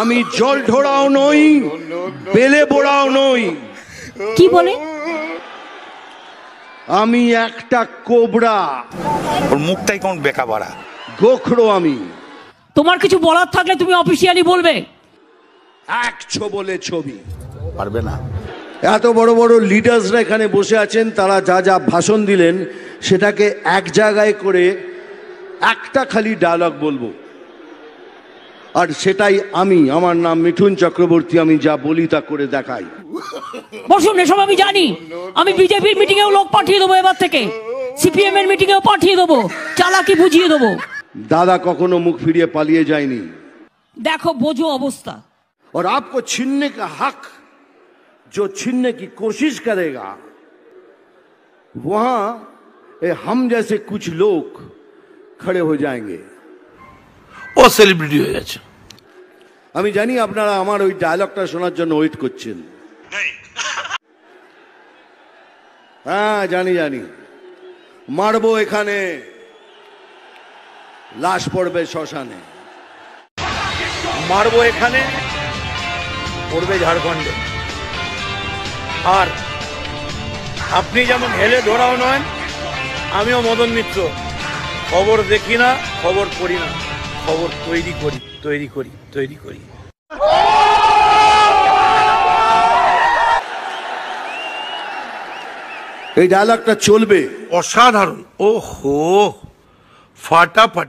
আমি জল ঢোড়াও নই বেলে বোড়াও নই। কি বলে? আমি একটা কোবরা। ওর মুখটাই কোন বেকা বাড়া। গোখরো আমি। তোমার কিছু বলার থাকলে তুমি অফিসিয়ালি বলবে। এক বলে ছবি। পারবে না। এত বড় বড় লিডার্সরা এখানে বসে আছেন তারা যা যা ভাষণ দিলেন সেটাকে এক জায়গায় করে একটা খালি ডায়লগ বলব। আর সেটাই আমি আমার নাম মিঠুন চক্রবর্তী আমি যা বলি তা করে দেখাই বসুন এসব আমি জানি আমি বিজেপির মিটিং এও লোক পাঠিয়ে দেবো এবার থেকে সিপিএম এর মিটিং এও পাঠিয়ে দেবো চালাকি বুঝিয়ে দেবো দাদা কখনো মুখ ফিরিয়ে পালিয়ে যায়নি দেখো বোঝো অবস্থা और आपको छीनने का हक जो छीनने की कोशिश करेगा वहां ये हम जैसे कुछ लोग खड़े हो जाएंगे ও সেলিব্রিটি হয়ে গেছে আমি জানি আপনারা আমার ওই ডায়লগটা শোনার জন্য ওয়েট করছেন। হ্যাঁ জানি জানি। মারবো এখানে। লাশ পড়বে শ্মশানে। মারবো এখানে পড়বে ঝাড়খণ্ডে। আর আপনি যেমন হেলে ধরাও নয় আমিও মদন মিত্র। খবর দেখি না খবর পড়ি না। খবর তৈরি করি তৈরি করি তৈরি করি। এই ডায়লগটা চলবে। অসাধারণ। ও হো ফাটাফাটি।